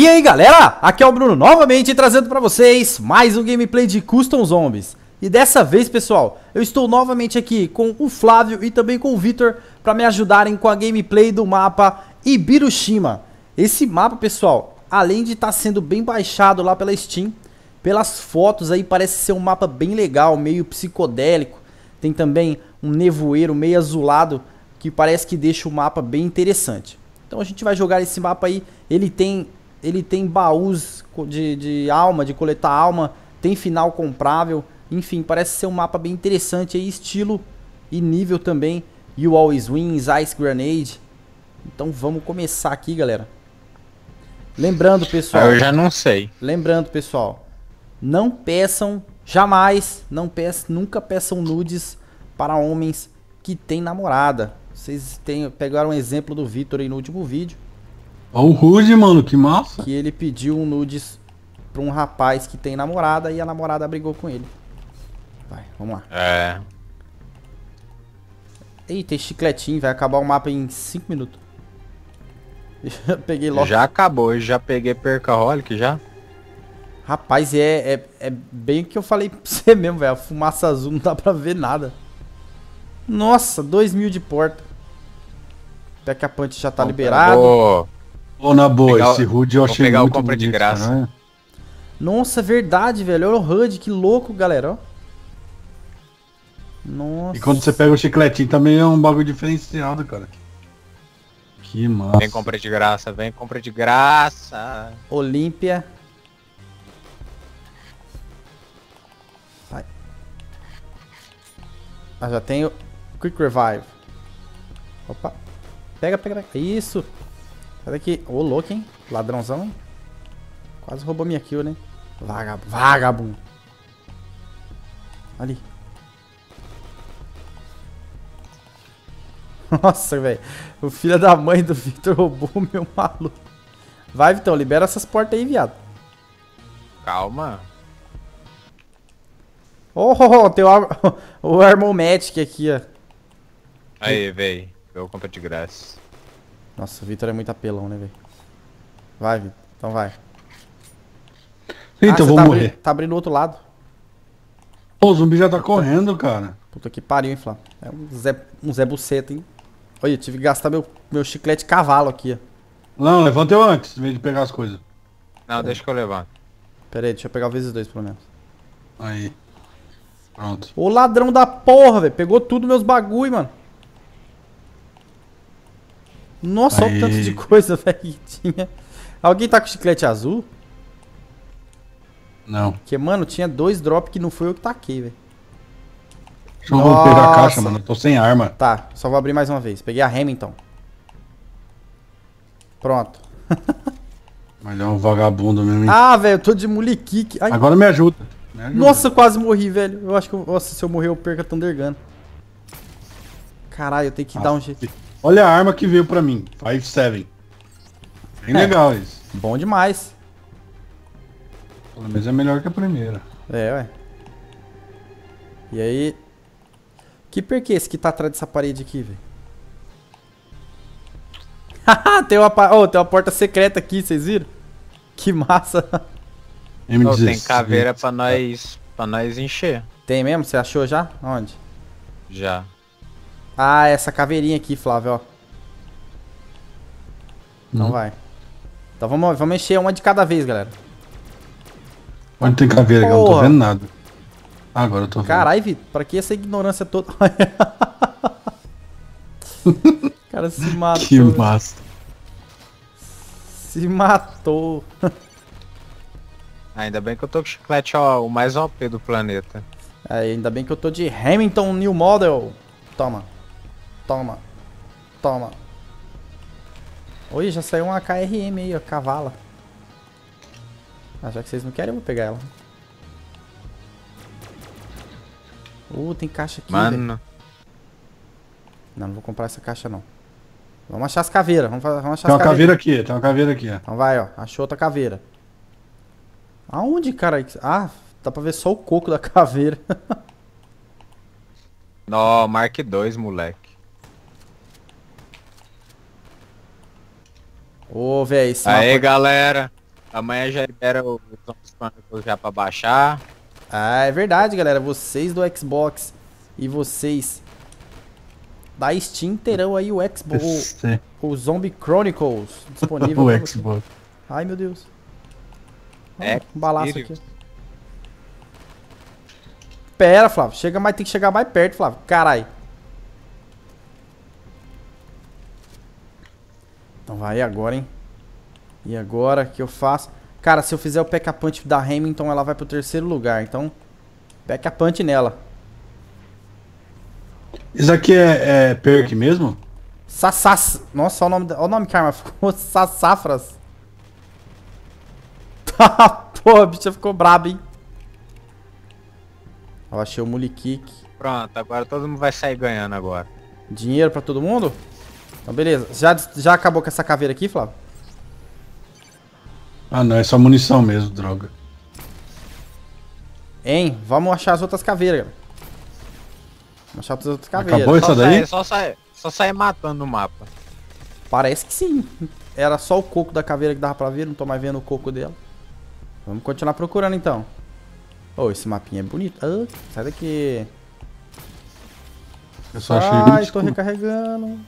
E aí galera, aqui é o Bruno novamente trazendo pra vocês mais um gameplay de Custom Zombies. E dessa vez pessoal, eu estou novamente aqui com o Flávio e também com o Vitor Pra me ajudarem com a gameplay do mapa Ibirushima Esse mapa pessoal, além de estar tá sendo bem baixado lá pela Steam Pelas fotos aí parece ser um mapa bem legal, meio psicodélico. Tem também um nevoeiro meio azulado que parece que deixa o mapa bem interessante. Então a gente vai jogar esse mapa aí. Ele tem ele tem baús de, de alma, de coletar alma, tem final comprável, enfim, parece ser um mapa bem interessante aí, estilo e nível também. You Always Wins, Ice Grenade. Então vamos começar aqui, galera. Lembrando, pessoal. Eu já não sei. Lembrando, pessoal, não peçam jamais, não peçam, nunca peçam nudes para homens que têm namorada. Vocês têm, pegaram um exemplo do Vitor aí no último vídeo. Ó o Rude, mano, que massa. Que ele pediu um nudes pra um rapaz que tem namorada e a namorada brigou com ele. Vai, vamos lá. É. Ei, tem chicletinho, vai acabar o mapa em 5 minutos. peguei logo. Já acabou, já peguei percaholic já. Rapaz, é, é, é bem o que eu falei pra você mesmo, velho. A fumaça azul não dá pra ver nada. Nossa, 2 mil de porta. Até que a punch já tá liberado. Ô, oh, na boa, pegar, esse HUD eu achei pegar muito o compra bonito, de graça. Né? Nossa, verdade, velho. Olha o HUD, que louco, galera. Ó. Nossa. E quando você pega o chicletinho também é um bagulho diferenciado, cara. Que massa. Vem compra de graça, vem compra de graça. Olímpia. Vai. Ah, já tenho Quick Revive. Opa. Pega, pega, pega. Isso. Sai daqui. Ô, louco, hein? Ladrãozão? Quase roubou minha kill, né? Vagab vagabundo. Ali. Nossa, velho. O filho da mãe do Victor roubou o meu maluco. Vai, Vitão. Libera essas portas aí, viado. Calma. Oh, oh, oh tem o, o Armomatic aqui, ó. Aí, véi. Eu compro de graça. Nossa, o Vitor é muito apelão, né, velho? Vai, Vitor. Então vai. Eita, ah, eu vou tá morrer. Abrindo, tá abrindo o outro lado. Pô, o zumbi já tá correndo, cara. Puta que pariu, hein, Flávio. É um Zé, um Zé Buceta, hein. Olha, eu tive que gastar meu, meu chiclete cavalo aqui, ó. Não, levanta eu antes, em vez de pegar as coisas. Não, deixa que eu levanto. Pera aí, deixa eu pegar o vezes dois, pelo menos. Aí. Pronto. Ô ladrão da porra, velho. Pegou tudo meus bagulho, mano. Nossa, olha o tanto de coisa, velho, que tinha. Alguém tá com chiclete azul? Não. Porque, mano, tinha dois drops que não foi eu que taquei, velho. Deixa eu pegar a caixa, mano. Eu tô sem arma. Tá, só vou abrir mais uma vez. Peguei a Hamilton. Pronto. Mas é um vagabundo mesmo, hein? Ah, velho, eu tô de muliquique. Agora me ajuda. me ajuda. Nossa, quase morri, velho. Eu acho que, eu... nossa, se eu morrer eu perco a Thundergun. Caralho, eu tenho que Nossa, dar um jeito. Olha a arma que veio pra mim. 5-7. Bem é. legal isso. Bom demais. Pelo menos é melhor que a primeira. É, ué. E aí... Que per que esse que tá atrás dessa parede aqui, velho? tem, uma, oh, tem uma porta secreta aqui, vocês viram? Que massa. Oh, tem caveira pra nós, pra nós encher. Tem mesmo? Você achou já? Onde? Já. Ah, essa caveirinha aqui, Flávio, ó. Não hum. vai. Então vamos, vamos encher uma de cada vez, galera. Onde tem caveira? Eu não tô vendo nada. Ah, agora eu tô vendo. Caralho, Vitor, pra que essa ignorância toda? o cara se matou. Que massa. Se matou. Ainda bem que eu tô com o chiclete ó, o mais OP do planeta. É, ainda bem que eu tô de Hamilton New Model. Toma. Toma. Toma. Oi, já saiu uma KRM aí, ó, cavala. Ah, já que vocês não querem, eu vou pegar ela. Uh, tem caixa aqui, Mano. Véio. Não, não vou comprar essa caixa, não. Vamos achar as caveiras. Vamos, vamos achar tem uma caveira aqui, tem uma caveira aqui. Ó. Então vai, ó. Achou outra caveira. Aonde, cara? Ah, dá pra ver só o coco da caveira. Nó, Mark 2, moleque. Ô, velho, esse Aê, mapa... galera. Amanhã já libera os Chronicles já pra baixar. Ah, é verdade, galera. Vocês do Xbox e vocês da Steam terão aí o Xbox, o, o Zombie Chronicles disponível. o Xbox. Ai, meu Deus. É, um balaço aqui. Pera, Flávio. Chega mais, tem que chegar mais perto, Flávio. Carai. Então vai agora, hein? E agora que eu faço? Cara, se eu fizer o P.K. Punch da Hamilton, ela vai pro terceiro lugar. Então, P.K. Punch nela. Isso aqui é, é perk mesmo? Sassas. Nossa, olha o nome, olha o nome que a arma ficou. Sassafras. Tá, pô, a bicha ficou braba, hein? Eu achei o Mulikik. Pronto, agora todo mundo vai sair ganhando agora. Dinheiro pra todo mundo? Então, beleza. Já, já acabou com essa caveira aqui, Flávio? Ah, não. É só munição mesmo, droga. Hein? Vamos achar as outras caveiras, galera. Vamos achar as outras caveiras. Acabou essa daí? só, sai, só sai matando no mapa. Parece que sim. Era só o coco da caveira que dava pra ver. Não tô mais vendo o coco dela. Vamos continuar procurando, então. Oh, esse mapinha é bonito. Ah, sai daqui. Eu só achei Ai, tô recarregando.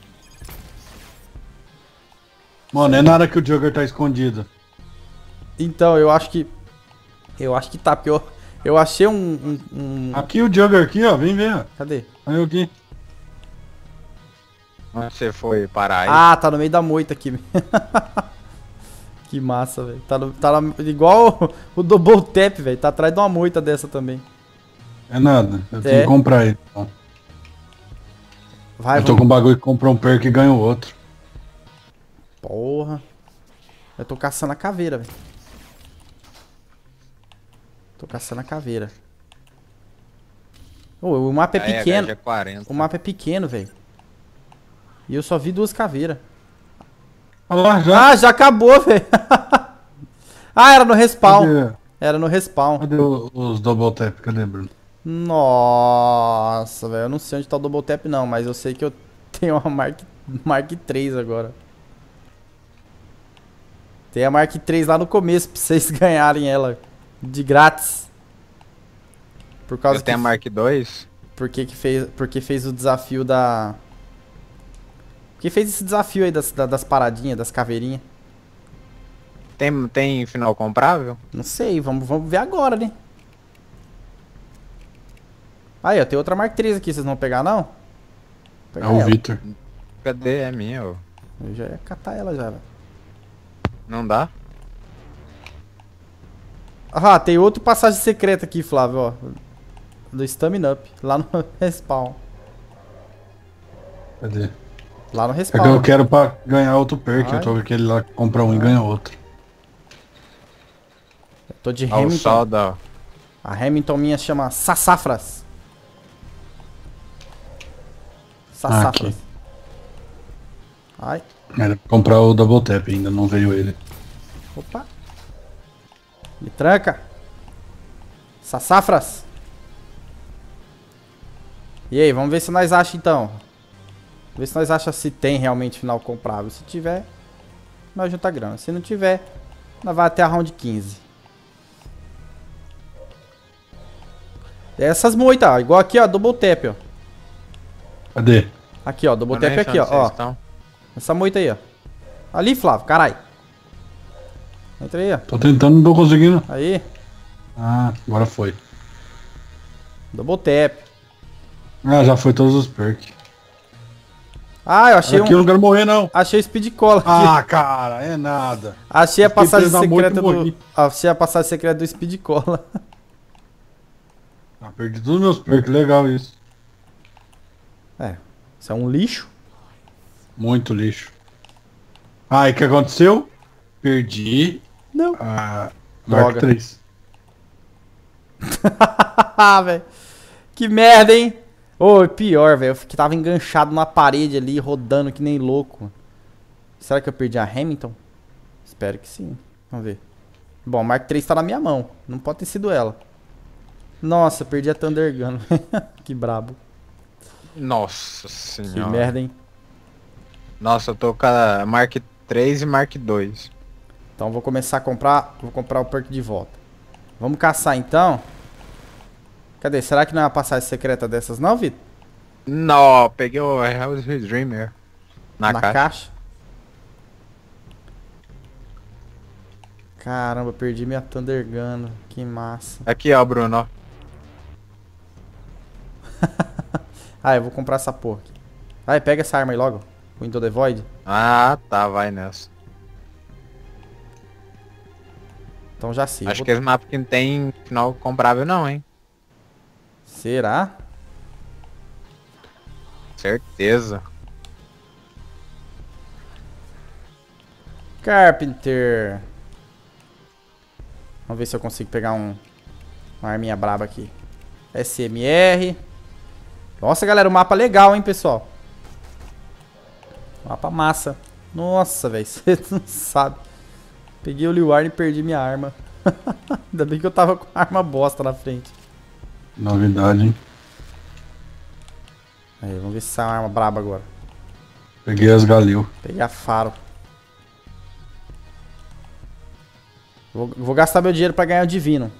Mano, é nada que o Jogger tá escondido. Então, eu acho que... Eu acho que tá, porque eu, achei um, um, um... Aqui o Jogger aqui, ó. Vem ver. Cadê? Aí aqui. Onde você foi parar aí? Ah, tá no meio da moita aqui. que massa, velho. Tá, no, tá na, igual o, Double Tap, velho. Tá atrás de uma moita dessa também. É nada. Eu tenho é. que comprar ele. Então. Vai, eu tô vamos... com um bagulho que compra um perk e ganha o outro. Porra. Eu tô caçando a caveira, velho. Tô caçando a caveira. Oh, o mapa é, pequeno. É o mapa é pequeno, velho. E eu só vi duas caveiras. já? Ah, já acabou, velho. ah, era no respawn. Cadê? Era no respawn. Cadê os double tap? Cadê, Bruno? Nossa, velho. Eu não sei onde tá o double tap, não. Mas eu sei que eu tenho uma Mark, Mark 3 agora. Tem a Mark 3 lá no começo pra vocês ganharem ela de grátis. Por causa Eu que... tem a Mark 2? Porque que fez, porque fez o desafio da... Porque fez esse desafio aí das, das paradinhas, das caveirinhas. Tem, tem final comprável? Não sei, vamos, vamos ver agora, né? Aí, ó, tem outra Mark 3 aqui, vocês vão pegar não? Pegar é o Victor. Cadê? É minha, ó. Eu já ia catar ela já, velho. Não dá? Ah, tem outro passagem secreta aqui, Flávio, ó. Do Stamina Up, lá no respawn. Cadê? Lá no respawn. É que eu quero pra ganhar outro perk, Ai. eu tô com aquele lá que compra um e ganha outro. Eu tô de Hamilton. Da... A Hamilton minha chama Sassafras. Sassafras. Ai. Era comprar o Double Tap, ainda não veio ele. Opa. Me tranca. Sassafras. E aí, vamos ver se nós achamos então. Ver se nós achamos se tem realmente final comprável. Se tiver, nós junta grana. Se não tiver, nós vai até a round 15. Essas moitas, igual aqui, ó, double tap, ó. Cadê? Aqui, ó, double tap aqui, ó. ó. Essa moita aí, ó. Ali, Flávio, caralho. Entra aí, ó. Tô tentando, não tô conseguindo. Aí. Ah, agora foi. Double tap. Ah, já foi todos os perks. Ah, eu achei aqui um... eu não quero morrer, não. Achei o speed cola aqui. Ah, cara, é nada. Achei a passagem secreta do... Achei a passagem secreta do speed cola. Ah, perdi todos os meus perks, legal isso. É, isso é um lixo. Muito lixo. Ah, e o que aconteceu? Perdi. Não. A Mark 3. velho. Que merda, hein? Ô, oh, pior, velho. Eu que tava enganchado na parede ali, rodando que nem louco. Será que eu perdi a Hamilton? Espero que sim. Vamos ver. Bom, a Mark 3 tá na minha mão. Não pode ter sido ela. Nossa, perdi a Thunder Gun. que brabo. Nossa senhora. Que merda, hein? Nossa, eu tô com a Mark 3 e Mark 2. Então vou começar a comprar, vou comprar o perk de volta. Vamos caçar então. Cadê? Será que não é uma passagem secreta dessas não, Vitor? Não, peguei o House Dreamer. Na, Na caixa. caixa. Caramba, perdi minha Thunder Gun. Que massa. Aqui, ó, Bruno, ó. ah, eu vou comprar essa porra aqui. Vai, pega essa arma aí logo. O Into the Void. Ah, tá, vai nessa. Então já sim. Acho vou... que esse mapa que não tem final comprável não, hein? Será? Certeza. Carpenter. Vamos ver se eu consigo pegar um, uma arminha braba aqui. SMR. Nossa, galera, o mapa legal, hein, pessoal. Mapa massa. Nossa, velho, você não sabe. Peguei o Liwarn e perdi minha arma. Ainda bem que eu tava com a arma bosta na frente. Novidade, hein? Aí, vamos ver se sai uma arma braba agora. Peguei as Galil. Peguei a Faro. Vou, vou gastar meu dinheiro pra ganhar o Divino.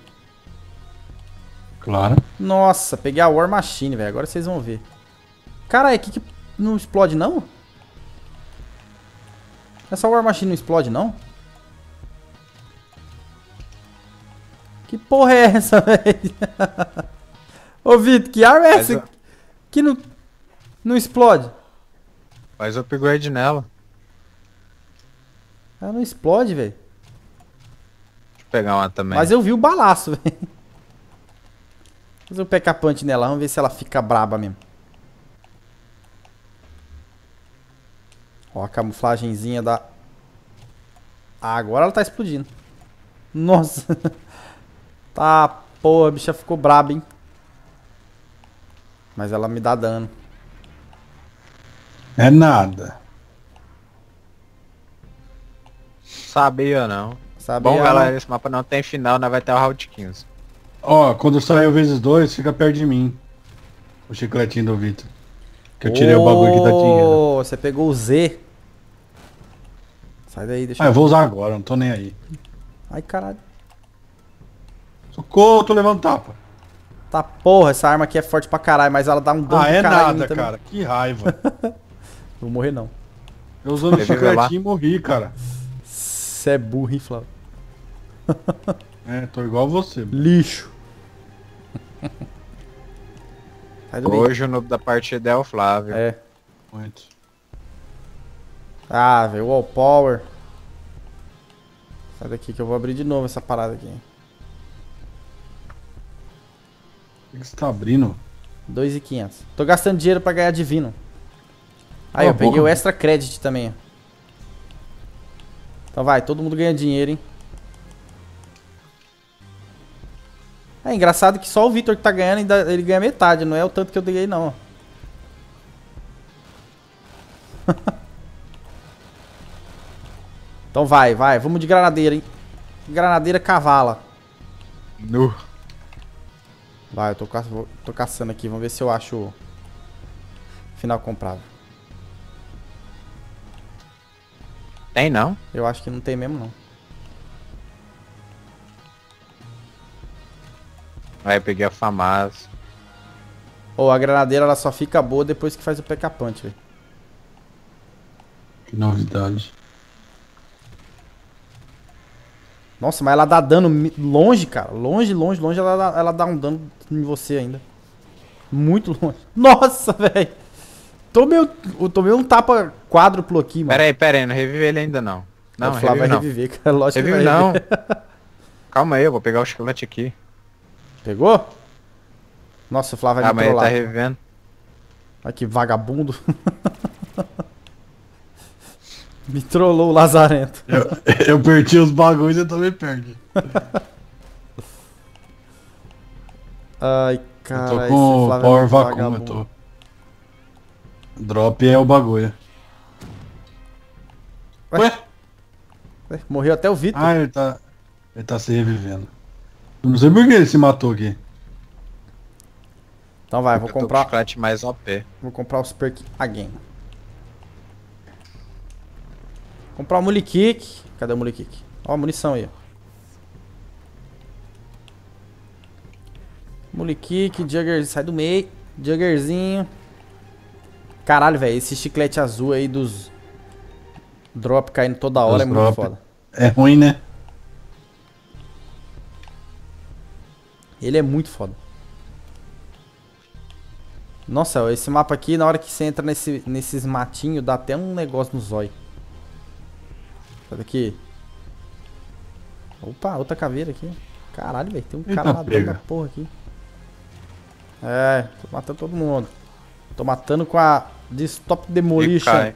Claro. Nossa, peguei a War Machine, velho. Agora vocês vão ver. Caralho, aqui que não explode, não? Essa War Machine não explode, não? Que porra é essa, velho? Ô, Vitor, que arma é essa? Que não, não explode? Faz upgrade nela. Ela não explode, velho pegar uma também. Mas eu vi o balaço, velho. Fazer um punch nela, vamos ver se ela fica braba mesmo. Ó a camuflagenzinha da... Ah, agora ela tá explodindo. Nossa. tá, porra, a bicha ficou braba, hein. Mas ela me dá dano. É nada. Sabia não. Sabe Bom, galera, esse mapa não tem final, né? Vai ter o round 15. Ó, quando sair o vezes 2, fica perto de mim. O chicletinho do Vitor. Que eu tirei oh, o bagulho que tá dinheiro. Você pegou o Z. Sai daí, deixa ah, eu... eu vou usar agora, não tô nem aí. Ai, caralho. Socorro, tô levando tapa. Tá porra, essa arma aqui é forte pra caralho, mas ela dá um dano Ah, é nada, cara. Que raiva. vou morrer não. Eu usando o chicletinho e morri, cara. Você é burro, hein, Flávio? é, tô igual você. Lixo. Hoje o noob da partida é o Flávio. É. Muito. Ah, velho, wall power. Sai daqui que eu vou abrir de novo essa parada aqui. Que você tá abrindo? 2,500. Tô gastando dinheiro pra ganhar divino. Aí, eu peguei o extra credit também, então vai, todo mundo ganha dinheiro, hein? É engraçado que só o Victor que tá ganhando, ele ganha metade, não é o tanto que eu ganhei não. então vai, vai, vamos de granadeira, hein? Granadeira cavala. Nu. Vai, eu tô, ca... tô caçando aqui, vamos ver se eu acho final comprável. Tem não? Eu acho que não tem mesmo não. Aí eu peguei a famosa. Ou oh, a granadeira ela só fica boa depois que faz o PK Punch, velho. Que novidade. Nossa, mas ela dá dano longe, cara. Longe, longe, longe ela dá, ela dá um dano em você ainda. Muito longe. Nossa, velho. Tomei, tomei um tapa quádruplo aqui, mano. Pera aí, pera aí, não revive ele ainda não. Não, o Flávio vai não. reviver, cara. Lógico revive que vai não. Calma aí, eu vou pegar o chocolate aqui. Pegou? Nossa, o Flávio vai ah, me trollar. Ah, mas ele tá revivendo. Olha que vagabundo. me trollou o lazarento. Eu, eu perdi os bagulhos e eu também perdi. Ai, cara. Eu tô com o Power Vacuum, eu tô. Drop é o bagulho. Ué? Ué? Morreu até o Vitor. Ah, ele tá. Ele tá se revivendo. Eu não sei por que ele se matou aqui. Então vai, vou eu comprar. O mais OP. Vou comprar o Super Again. Comprar o Mully Kick. Cadê o Mully Kick? Ó, munição aí, ó. Mulikick, Jugger, sai do meio. Juggerzinho. Caralho, velho, esse chiclete azul aí dos drop caindo toda hora Os é muito drop. foda. É ruim, né? Ele é muito foda. Nossa, esse mapa aqui, na hora que você entra nesse, nesses matinhos, dá até um negócio no zóio. Olha aqui. Opa, outra caveira aqui. Caralho, velho, tem um Eita cara lá dentro da porra aqui. É, tô matando todo mundo. Tô matando com a de Stop Demolition.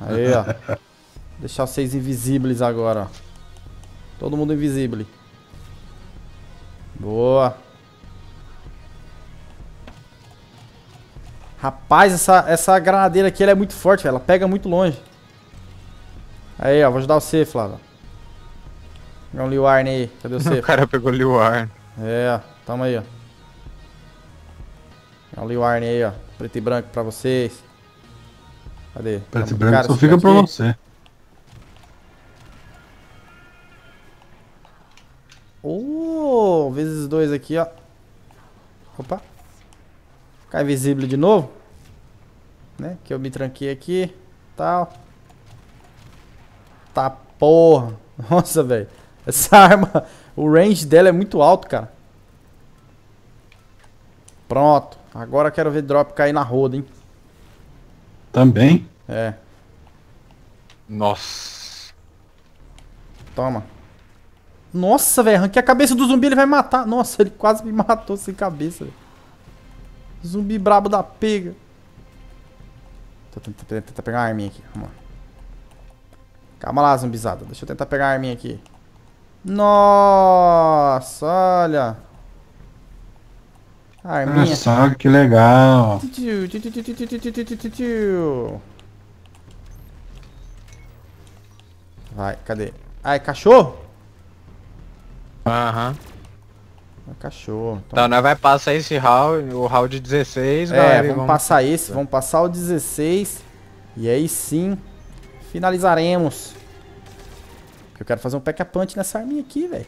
Aí, ó. Deixar vocês invisíveis agora, ó. Todo mundo invisível. Boa. Rapaz, essa, essa granadeira aqui é muito forte, velho. Ela pega muito longe. Aí, ó. Vou ajudar você, Flávio. Pegar um Liu Arne aí. Cadê você? o cara pegou Liu Arne. É, tamo aí, ó. Olha o Arne aí, ó. Preto e branco pra vocês. Cadê? Preto e branco só fica pra você. Oh, vezes dois aqui, ó. Opa. Ficar invisível de novo. Né? Que eu me tranquei aqui. Tal. Tá porra. Nossa, velho. Essa arma, o range dela é muito alto, cara. Pronto. Agora quero ver drop cair na roda, hein? Também? É. Nossa. Toma. Nossa, velho. Arranquei a cabeça do zumbi, ele vai matar. Nossa, ele quase me matou sem cabeça, véio. Zumbi brabo da pega. Tentar pegar uma arminha aqui. Vamos lá. Calma lá, zumbizada. Deixa eu tentar pegar a arminha aqui. Nossa, olha. Arminha. Olha só que legal. Vai, cadê? Ah, é cachorro? Aham. É cachorro. Então, então nós vai passar esse round, o round 16, É, galera, vamos, vamos passar esse, vamos passar o 16. E aí sim, finalizaremos. Eu quero fazer um pack a punch nessa arminha aqui, velho.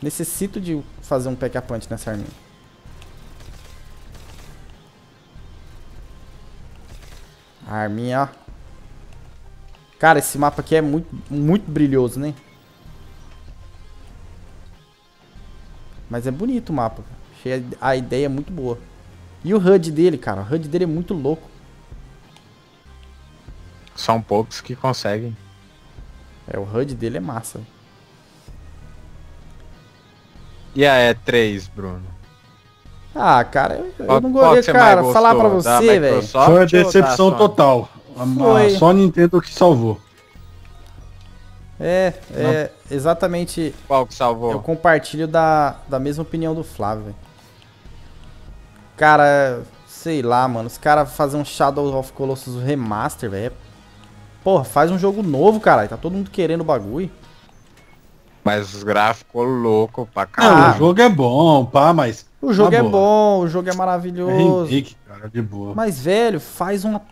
Necessito de fazer um pack a punch nessa arminha. Arminha, ó. Cara, esse mapa aqui é muito, muito brilhoso, né? Mas é bonito o mapa. Achei a ideia muito boa. E o HUD dele, cara. O HUD dele é muito louco. São poucos que conseguem. É, o HUD dele é massa. E a E3, Bruno? Ah, cara, eu, eu não gostei, cara, falar pra você, velho. Foi a decepção total. Foi. a só Nintendo que salvou. É, é não. exatamente. Qual que salvou? Eu compartilho da, da mesma opinião do Flávio, véio. Cara, sei lá, mano. Os caras fazem um Shadow of Colossus Remaster, velho. Porra, faz um jogo novo, caralho. Tá todo mundo querendo o bagulho. Mas os gráficos louco pra caralho. Ah, o jogo é bom, pá, mas. O jogo é boa. bom, o jogo é maravilhoso. É cara, de boa. Mas, velho, faz uma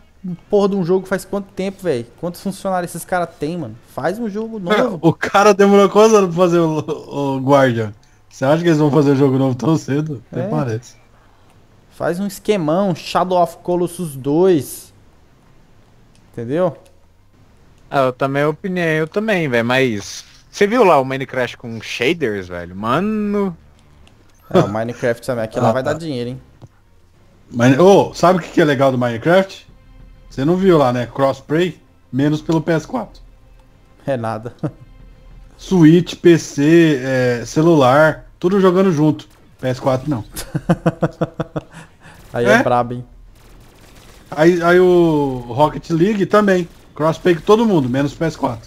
porra de um jogo faz quanto tempo, velho? Quantos funcionários esses caras têm, mano? Faz um jogo novo. o cara demorou quantos anos pra fazer o, o Guardian? Você acha que eles vão fazer o jogo novo tão cedo? Até é. parece. Faz um esquemão, Shadow of Colossus 2. Entendeu? Ah, eu também opinei, eu também, velho, mas. Você viu lá o Minecraft com shaders, velho? Mano. É, o Minecraft também. Aqui lá ah, vai tá. dar dinheiro, hein? Mas, oh, sabe o que é legal do Minecraft? Você não viu lá, né? Crossplay, menos pelo PS4. É nada. Switch, PC, é, celular, tudo jogando junto. PS4 não. aí é, é brabo, hein? Aí, aí o Rocket League também. Crossplay com todo mundo, menos PS4.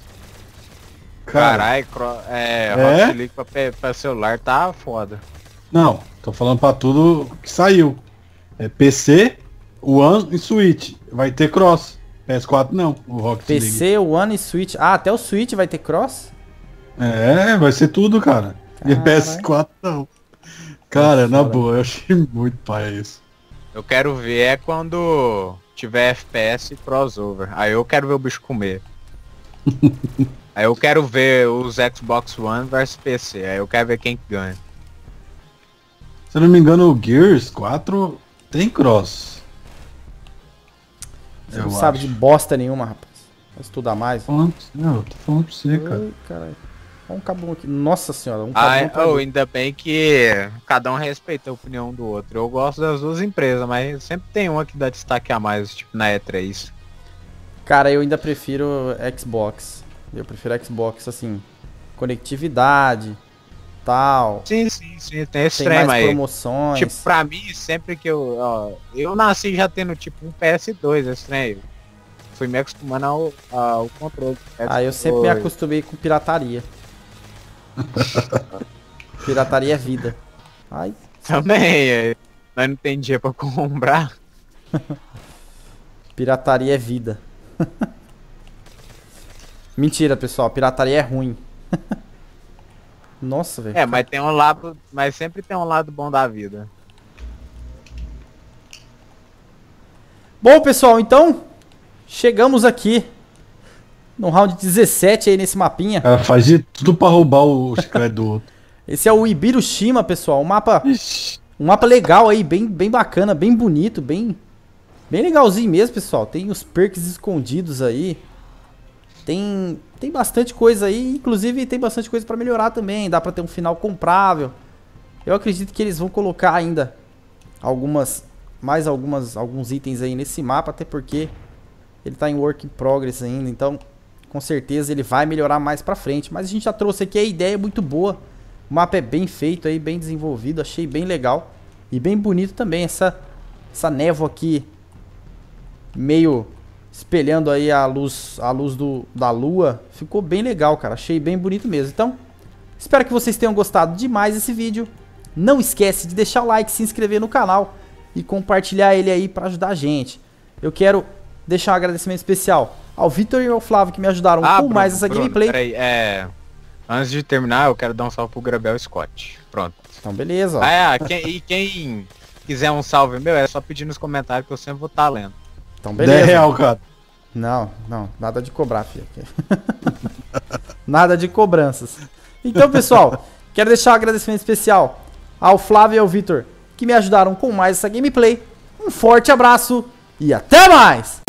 Caralho, é, é, Rocket League pra, pra celular tá foda. Não, tô falando pra tudo que saiu. É PC, One e Switch. Vai ter cross. PS4 não, o Rocket PC, League. One e Switch. Ah, até o Switch vai ter cross? É, vai ser tudo, cara. E PS4 não. Cara, na boa, eu achei muito pai isso. Eu quero ver é quando tiver FPS e crossover. Aí eu quero ver o bicho comer. Aí eu quero ver os Xbox One versus PC. Aí eu quero ver quem que ganha. Se eu não me engano, o Gears 4 tem cross. Você não sabe de bosta nenhuma, rapaz. Vai estudar mais. Tô falando, não, eu tô falando pra você, cara. Ai. Olha um cabum aqui. Nossa senhora, um Ah, cabum. oh, ainda bem que cada um respeita a opinião do outro. Eu gosto das duas empresas, mas sempre tem uma que dá destaque a mais, tipo na E3. Cara, eu ainda prefiro Xbox. Eu prefiro Xbox, assim, conectividade, tal. Sim, sim, sim, tem esse Tem trem mais aí. promoções. Tipo, pra mim, sempre que eu. Ó, eu nasci já tendo tipo um PS2, esse trem aí. Fui me acostumando ao, ao controle. Ah, eu sempre me PS2. acostumei com pirataria. pirataria é vida. Ai, Também, é, nós não tem dinheiro pra comprar. pirataria é vida. Mentira, pessoal, pirataria é ruim. Nossa, velho. É, mas tem um lado. Mas sempre tem um lado bom da vida. Bom, pessoal, então chegamos aqui no round 17 aí nesse mapinha. O cara faz de tudo pra roubar o chiclete do outro. Esse é o Ibirushima, pessoal. Um mapa, um mapa legal aí, bem, bem bacana, bem bonito, bem, bem legalzinho mesmo, pessoal. Tem os perks escondidos aí. Tem, tem bastante coisa aí, inclusive tem bastante coisa pra melhorar também. Dá pra ter um final comprável. Eu acredito que eles vão colocar ainda algumas, mais algumas, alguns itens aí nesse mapa, até porque ele tá em work in progress ainda, então com certeza ele vai melhorar mais pra frente. Mas a gente já trouxe aqui a ideia é muito boa. O mapa é bem feito aí, bem desenvolvido, achei bem legal e bem bonito também essa essa névoa aqui meio espelhando aí a luz a luz do, da lua. Ficou bem legal, cara. Achei bem bonito mesmo. Então, espero que vocês tenham gostado demais desse vídeo. Não esquece de deixar o like, se inscrever no canal e compartilhar ele aí pra ajudar a gente. Eu quero deixar um agradecimento especial ao Vitor e ao Flávio que me ajudaram com Bruno, mais essa Bruno, gameplay. Peraí, é. Antes de terminar, eu quero dar um salve pro Grabel Scott. Pronto. Então, beleza. Ó. Ah, é, quem- e quem quiser um salve meu, é só pedir nos comentários que eu sempre vou estar lendo. Então, 10 beleza. real, cara. Não, não, nada de cobrar, filho. nada de cobranças. Então, pessoal, quero deixar um agradecimento especial ao Flávio e ao Vitor que me ajudaram com mais essa gameplay. Um forte abraço e até mais!